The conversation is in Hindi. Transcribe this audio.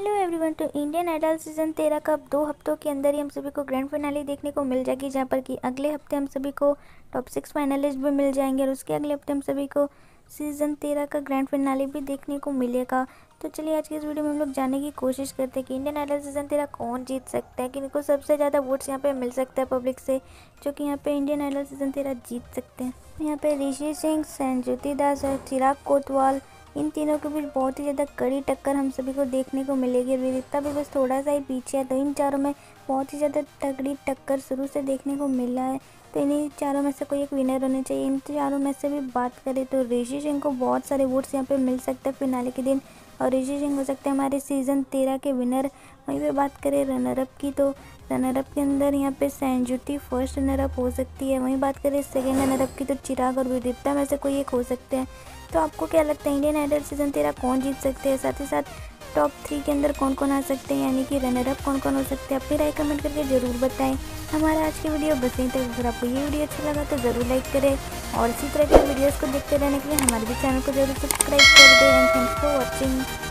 हेलो एवरीवन तो इंडियन आइडल सीज़न तेरह का दो हफ्तों के अंदर ही हम सभी को ग्रैंड फिनाले देखने को मिल जाएगी, जहाँ पर कि अगले हफ़्ते हम सभी को टॉप सिक्स फाइनलिस्ट भी मिल जाएँगे और उसके अगले हफ़्ते हम सभी को सीज़न तेरह का ग्रैंड फिनाले भी देखने को मिलेगा। तो चलिए आज के इस वीडियो में हम लोग जानने की कोशिश करते हैं कि इंडियन आइडल सीज़न तेरह कौन जीत सकता है किनको सबसे ज़्यादा वोट्स यहाँ पे मिल सकता है पब्लिक से, जो कि यहाँ पे इंडियन आइडल सीज़न तेरह जीत सकते हैं। यहाँ पे ऋषि सिंह संज्योति दास और चिराग कोतवाल इन तीनों के बीच बहुत ही ज़्यादा कड़ी टक्कर हम सभी को देखने को मिलेगी। विदिता भी बस थोड़ा सा ही पीछे है तो इन चारों में बहुत ही ज़्यादा तगड़ी टक्कर शुरू से देखने को मिला है। तो इन्हीं चारों में से कोई एक विनर होने चाहिए। इन चारों में से भी बात करें तो ऋषि सिंह को बहुत सारे वोट्स यहाँ पे मिल सकते हैं। फिनाले के दिन और सिंह हो सकते हैं हमारे सीज़न तेरह के विनर वहीं पे बात करें रनरअप की तो रनरअप के अंदर यहाँ पे सैनजुति फ़र्स्ट रनरअप हो सकती है। वहीं बात करें सेकेंड रनरअप की तो चिराग और विदिता में से कोई एक हो सकते हैं। तो आपको क्या लगता है इंडियन आइडल सीज़न तेरह कौन जीत सकते हैं? साथ ही साथ टॉप थ्री के अंदर कौन कौन आ सकते हैं? यानी कि रनर अप कौन कौन हो सकते हैं? अपनी राय कमेंट करके ज़रूर बताएँ। हमारा आज की वीडियो बस यहीं तक अगर आपको ये वीडियो अच्छा लगा तो ज़रूर लाइक करें। और इसी तरह के वीडियोज़ को देखते रहने के लिए हमारे भी चैनल को ज़रूर सब्सक्राइब कर दें। โ我ร